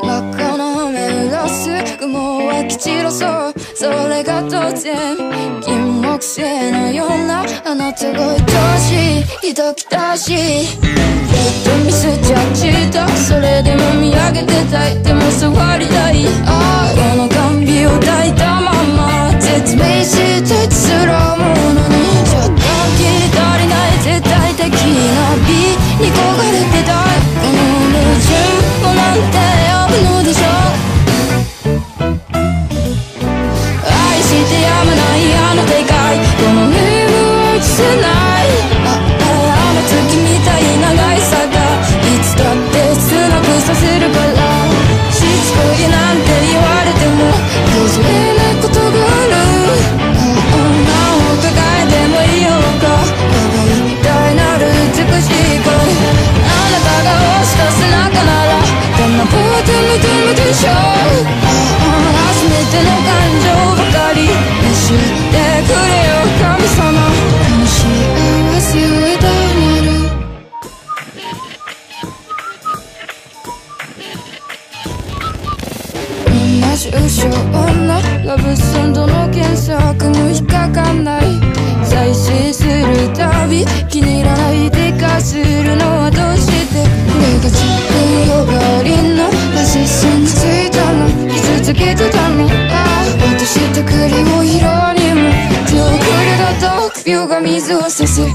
真っ赤な目指す雲はき散らそう。それが突然金木犀のようなあなたが愛おしい人来たしずっと見せちゃ同じ後ろ女ラブソンドの検索も引っかかんない。再生するたび気に入らないでかするのはどうして？俺が自分よがりのアシスについたの。傷つけてたの。ああ落とした栗を拾うにも。手遅れだと。秒が水をさせ。今夜